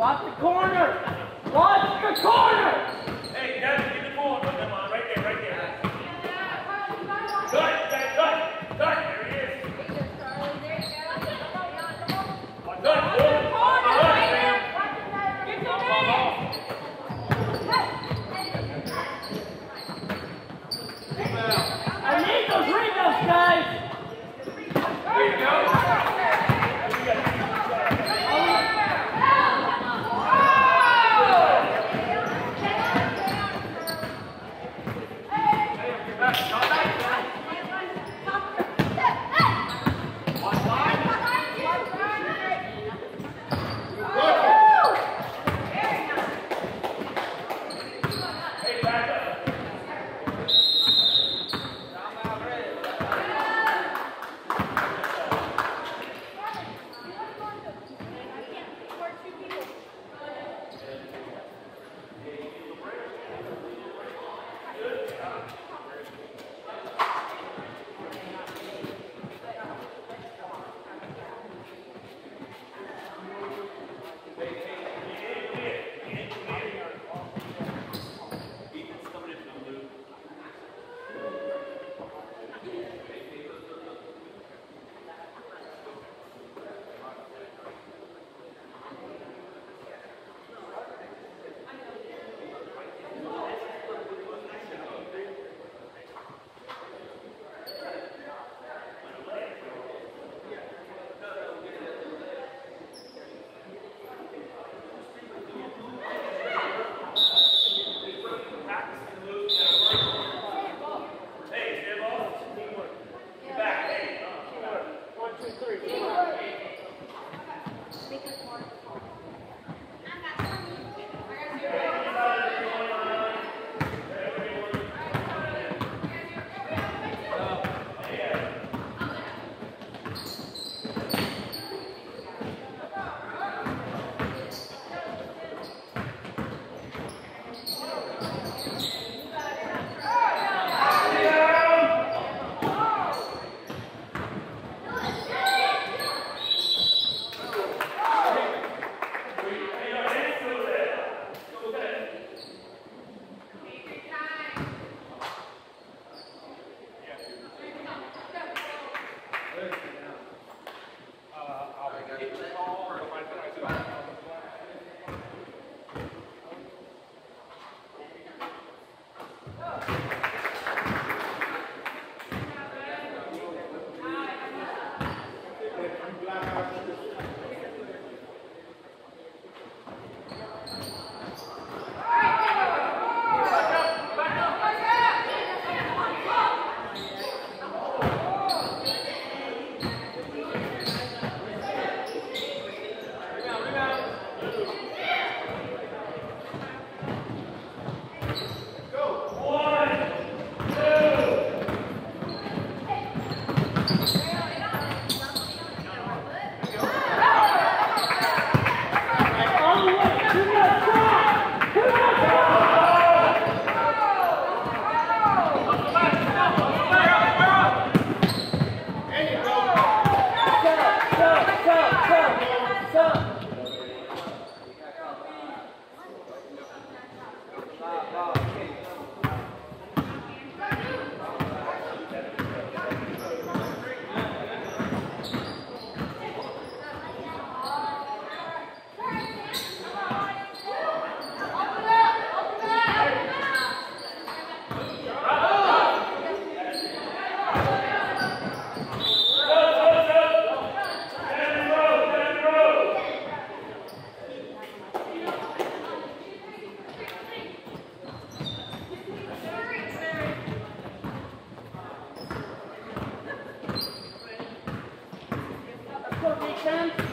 Warte, komm! Bravo. Does that make?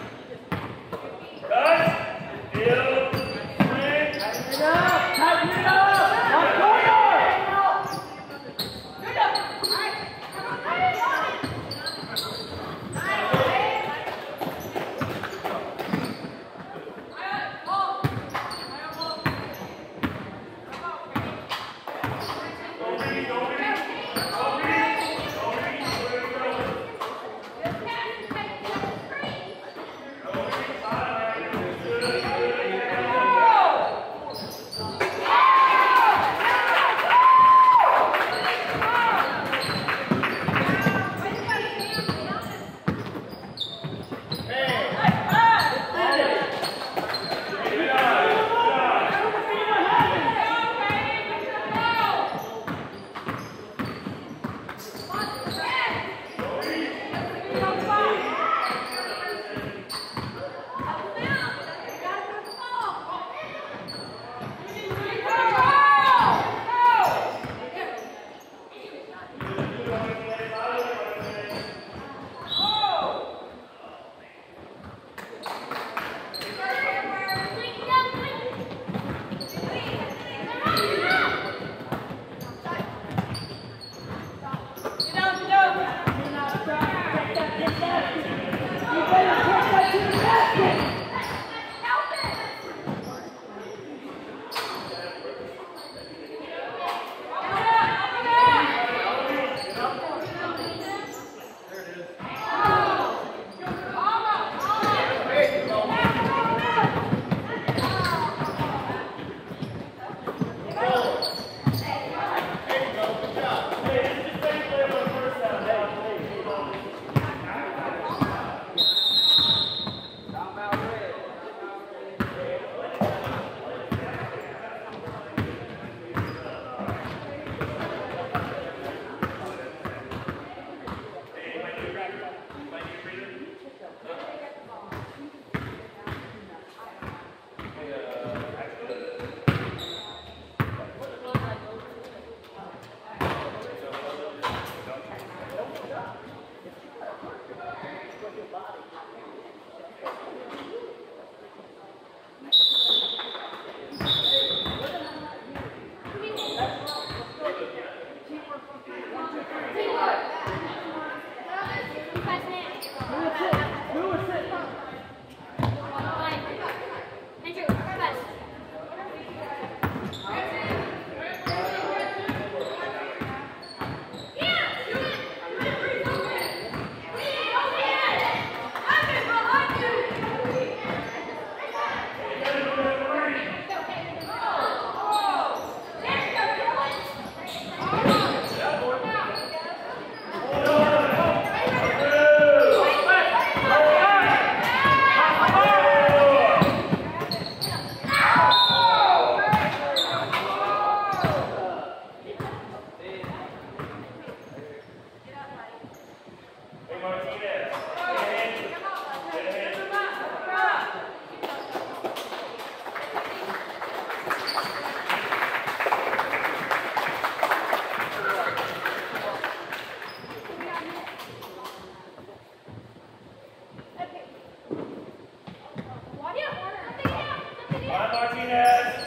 Yes.